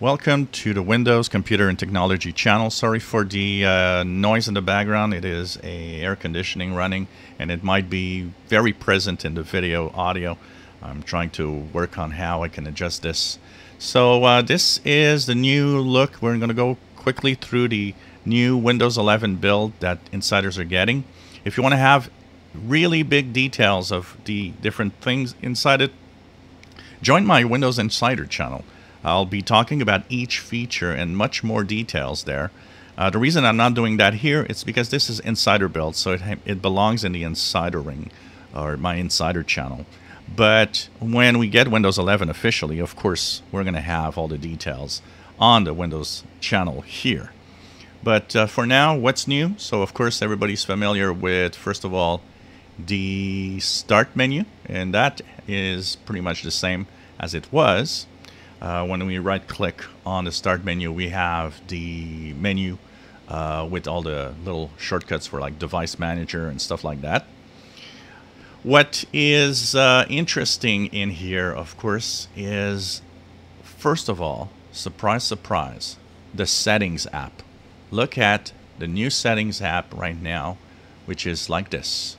Welcome to the Windows Computer and Technology channel. Sorry for the uh, noise in the background. It is a air conditioning running and it might be very present in the video audio. I'm trying to work on how I can adjust this. So uh, this is the new look. We're going to go quickly through the new Windows 11 build that insiders are getting. If you want to have really big details of the different things inside it, join my Windows Insider channel. I'll be talking about each feature and much more details there. Uh, the reason I'm not doing that here is because this is insider build, so it, it belongs in the insider ring or my insider channel. But when we get Windows 11 officially, of course, we're going to have all the details on the Windows channel here. But uh, for now, what's new? So, of course, everybody's familiar with, first of all, the start menu, and that is pretty much the same as it was. Uh, when we right click on the start menu, we have the menu uh, with all the little shortcuts for like device manager and stuff like that. What is uh, interesting in here, of course, is first of all, surprise, surprise, the settings app. Look at the new settings app right now, which is like this.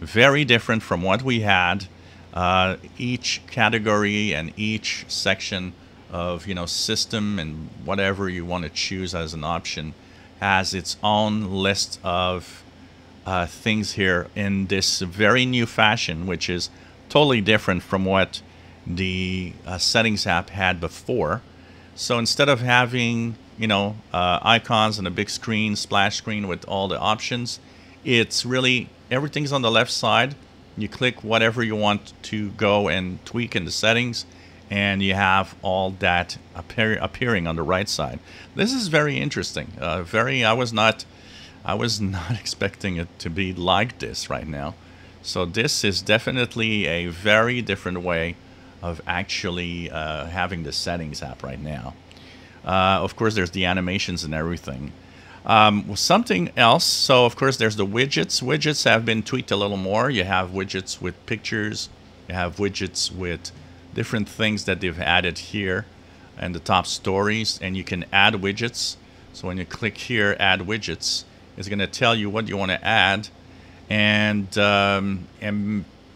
Very different from what we had. Uh, each category and each section of you know system and whatever you want to choose as an option has its own list of uh, things here in this very new fashion, which is totally different from what the uh, settings app had before. So instead of having you know uh, icons and a big screen, splash screen with all the options, it's really everything's on the left side. You click whatever you want to go and tweak in the settings and you have all that appear, appearing on the right side. This is very interesting. Uh, very, I was not, I was not expecting it to be like this right now. So this is definitely a very different way of actually uh, having the settings app right now. Uh, of course, there's the animations and everything. Um, something else, so of course there's the widgets. Widgets have been tweaked a little more. You have widgets with pictures. You have widgets with different things that they've added here and the top stories and you can add widgets. So when you click here add widgets it's going to tell you what you want to add. And, um,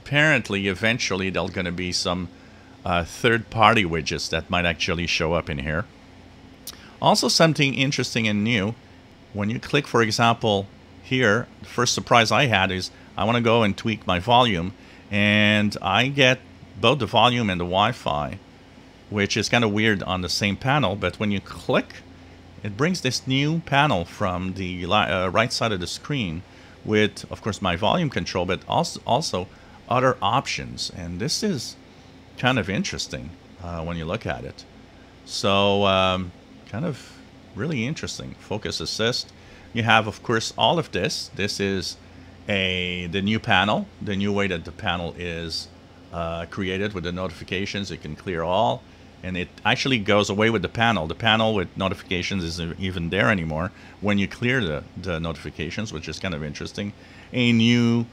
apparently eventually there's going to be some uh, third-party widgets that might actually show up in here. Also something interesting and new when you click for example here the first surprise I had is I want to go and tweak my volume and I get both the volume and the Wi-Fi, which is kind of weird on the same panel. But when you click, it brings this new panel from the uh, right side of the screen with, of course, my volume control, but also, also other options. And this is kind of interesting uh, when you look at it. So um, kind of really interesting. Focus assist. You have, of course, all of this. This is a the new panel, the new way that the panel is uh, created with the notifications. It can clear all. And it actually goes away with the panel. The panel with notifications isn't even there anymore when you clear the, the notifications, which is kind of interesting. A new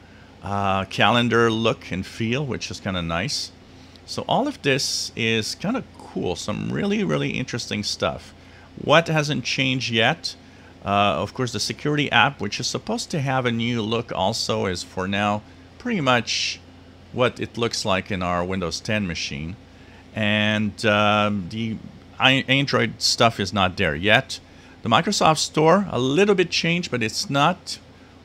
uh, calendar look and feel, which is kind of nice. So all of this is kind of cool. Some really, really interesting stuff. What hasn't changed yet? Uh, of course, the security app, which is supposed to have a new look also, is for now pretty much what it looks like in our Windows 10 machine. And um, the Android stuff is not there yet. The Microsoft Store, a little bit changed, but it's not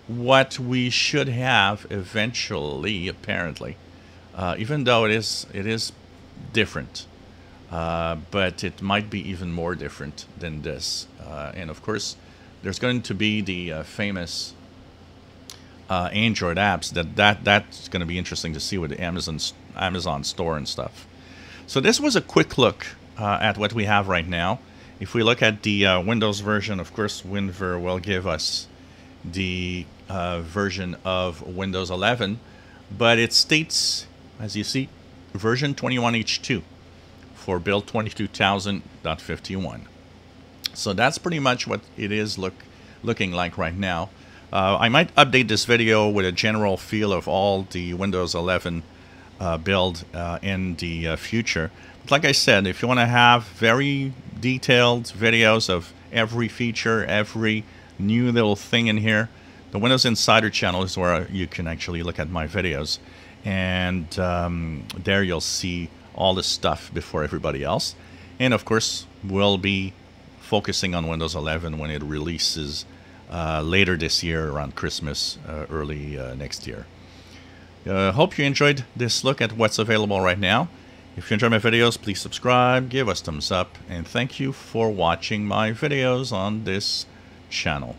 what we should have eventually, apparently. Uh, even though it is, it is different. Uh, but it might be even more different than this. Uh, and of course, there's going to be the uh, famous uh, Android apps, that, that that's going to be interesting to see with the Amazon Amazon store and stuff. So this was a quick look uh, at what we have right now. If we look at the uh, Windows version, of course, WinVer will give us the uh, version of Windows 11, but it states, as you see, version 21H2 for build 22,000.51. So that's pretty much what it is look looking like right now. Uh, I might update this video with a general feel of all the Windows 11 uh, build uh, in the uh, future. But like I said, if you want to have very detailed videos of every feature, every new little thing in here. The Windows Insider channel is where you can actually look at my videos. And um, there you'll see all the stuff before everybody else. And of course, we'll be focusing on Windows 11 when it releases later this year, around Christmas, uh, early uh, next year. Uh, hope you enjoyed this look at what's available right now. If you enjoy my videos, please subscribe, give us thumbs up, and thank you for watching my videos on this channel.